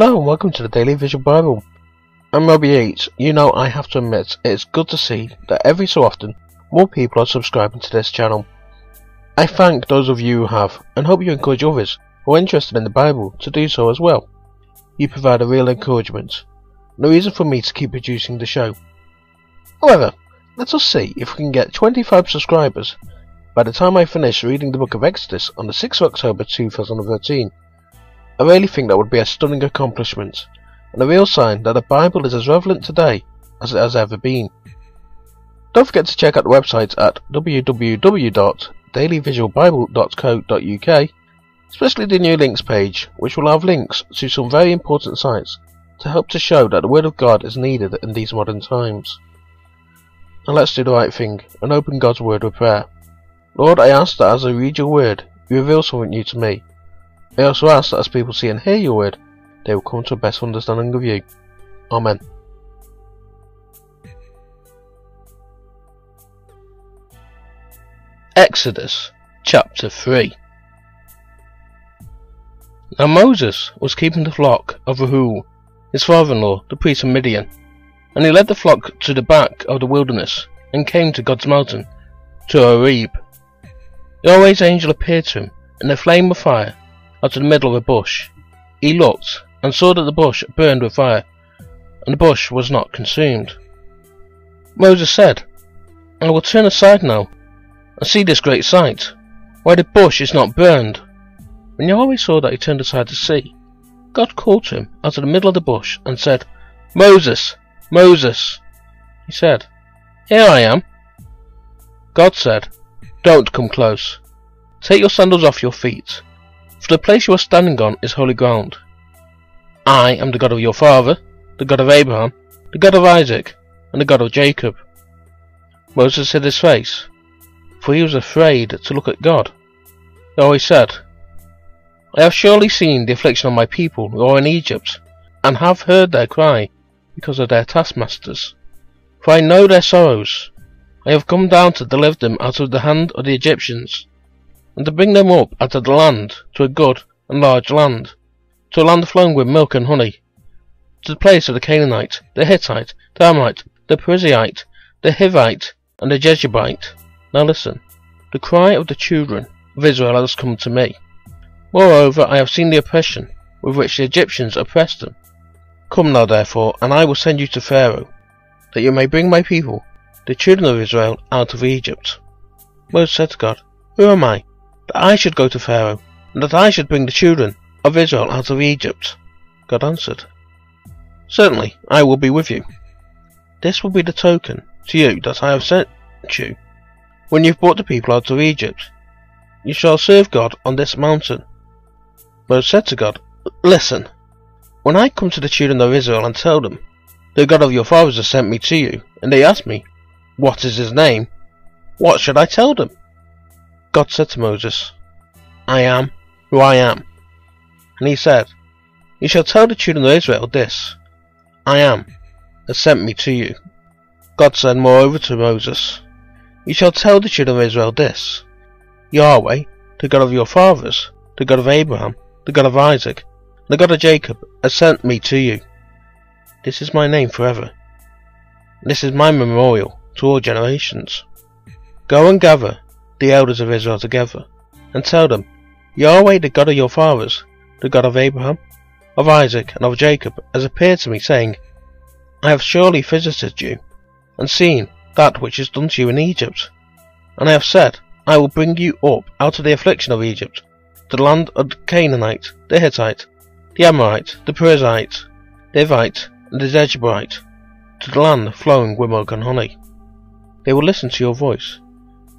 Hello and welcome to the Daily Visual Bible. I'm Robbie Yates. You know, I have to admit, it's good to see that every so often more people are subscribing to this channel. I thank those of you who have, and hope you encourage others who are interested in the Bible to do so as well. You provide a real encouragement, a reason for me to keep producing the show. However, let us see if we can get 25 subscribers by the time I finish reading the book of Exodus on the 6th of October 2013. I really think that would be a stunning accomplishment, and a real sign that the Bible is as relevant today as it has ever been. Don't forget to check out the website at www.dailyvisualbible.co.uk, especially the new links page, which will have links to some very important sites to help to show that the Word of God is needed in these modern times. Now let's do the right thing and open God's Word with prayer. Lord, I ask that as I read your Word, you reveal something new to me I also ask that as people see and hear your word, they will come to a better understanding of you. Amen. Exodus chapter 3 Now Moses was keeping the flock of Reuel, his father-in-law, the priest of Midian, and he led the flock to the back of the wilderness and came to God's mountain, to Horeb. Yahweh's angel appeared to him in a flame of fire out of the middle of a bush. He looked, and saw that the bush burned with fire, and the bush was not consumed. Moses said, I will turn aside now, and see this great sight, why the bush is not burned. When Yahweh saw that he turned aside to see, God called to him out of the middle of the bush, and said, Moses, Moses. He said, Here I am. God said, Don't come close. Take your sandals off your feet, for the place you are standing on is holy ground. I am the God of your father, the God of Abraham, the God of Isaac, and the God of Jacob. Moses hid his face, for he was afraid to look at God. Yahweh said, I have surely seen the affliction of my people who are in Egypt, and have heard their cry because of their taskmasters. For I know their sorrows. I have come down to deliver them out of the hand of the Egyptians, and to bring them up out of the land to a good and large land, to a land flowing with milk and honey, to the place of the Canaanite, the Hittite, the Amorite, the Perizzite, the Hivite, and the Jebusite. Now listen, the cry of the children of Israel has come to me. Moreover, I have seen the oppression with which the Egyptians oppressed them. Come now, therefore, and I will send you to Pharaoh, that you may bring my people, the children of Israel, out of Egypt. Moses said to God, Who am I, that I should go to Pharaoh, and that I should bring the children of Israel out of Egypt? God answered, Certainly, I will be with you. This will be the token to you that I have sent you. When you have brought the people out of Egypt, you shall serve God on this mountain. Moses said to God, Listen, when I come to the children of Israel and tell them, The God of your fathers has sent me to you, and they ask me, What is his name? What should I tell them? God said to Moses, I am who I am. And he said, You shall tell the children of Israel this, I am, has sent me to you. God said moreover to Moses, You shall tell the children of Israel this, Yahweh, the God of your fathers, the God of Abraham, the God of Isaac, the God of Jacob, has sent me to you. This is my name forever. This is my memorial to all generations. Go and gather the elders of Israel together, and tell them, Yahweh, the God of your fathers, the God of Abraham, of Isaac, and of Jacob, has appeared to me, saying, I have surely visited you, and seen that which is done to you in Egypt. And I have said, I will bring you up out of the affliction of Egypt, to the land of the Canaanite, the Hittite, the Amorite, the Perizzite, the Hivite, and the Jebusite, to the land flowing with milk and honey. They will listen to your voice,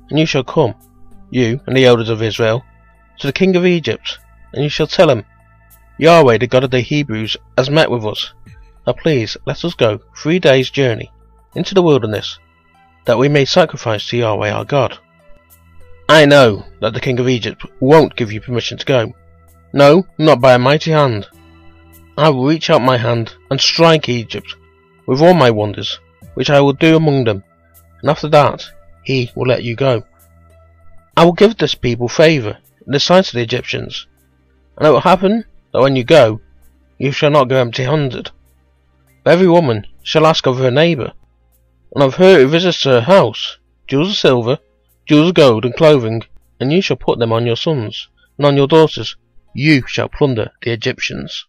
and you shall come, you and the elders of Israel, to the king of Egypt, and you shall tell him, Yahweh, the God of the Hebrews, has met with us. Now please, let us go three days' journey into the wilderness, that we may sacrifice to Yahweh our God. I know that the king of Egypt won't give you permission to go. No, not by a mighty hand. I will reach out my hand and strike Egypt with all my wonders, which I will do among them, and after that he will let you go. I will give this people favour in the sight of the Egyptians, and it will happen that when you go, you shall not go empty handed. But every woman shall ask of her neighbour, and of her who visits her house, jewels of silver, jewels of gold, and clothing, and you shall put them on your sons, and on your daughters. You shall plunder the Egyptians.